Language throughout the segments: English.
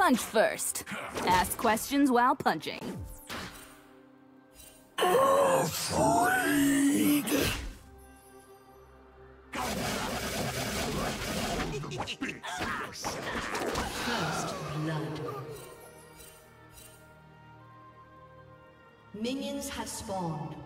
Punch first. Ask questions while punching. Afraid. First blood. Minions have spawned.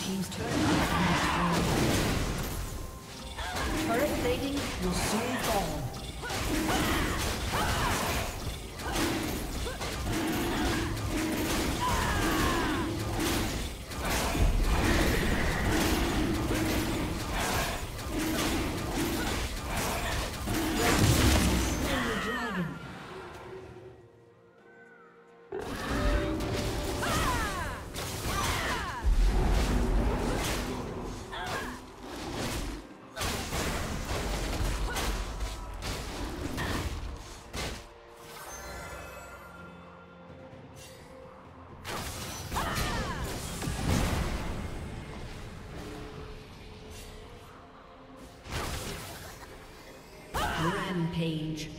Team's turret. Rampage.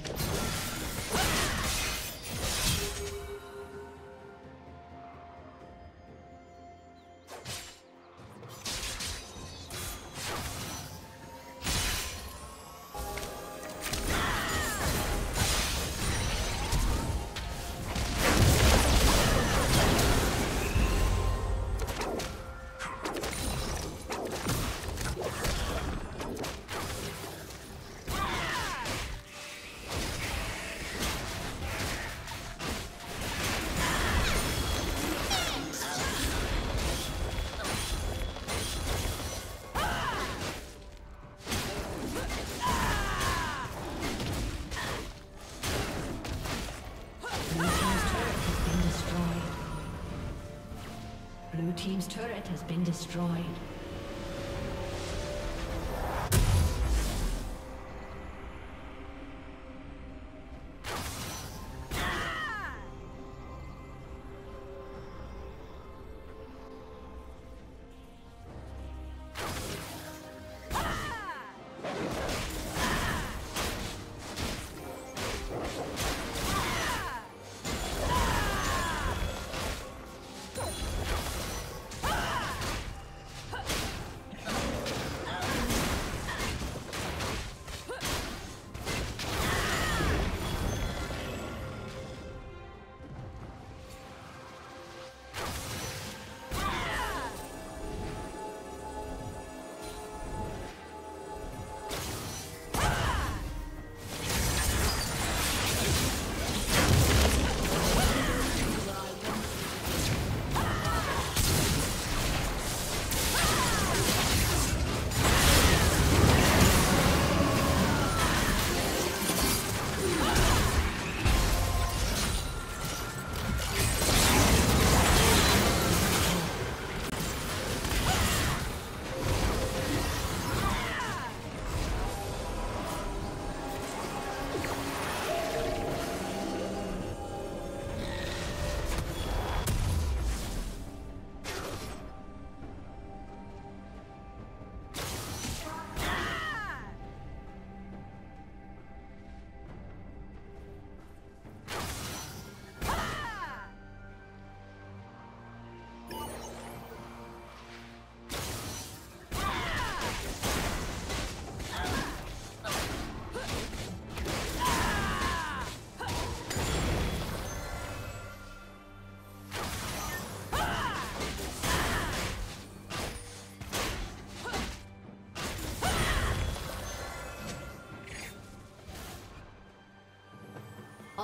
Has been destroyed.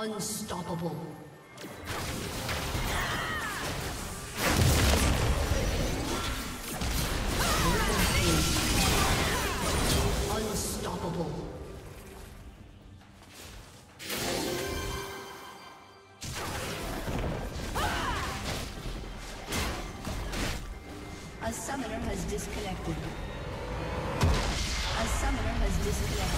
Unstoppable. Unstoppable. A summoner has disconnected. A summoner has disconnected.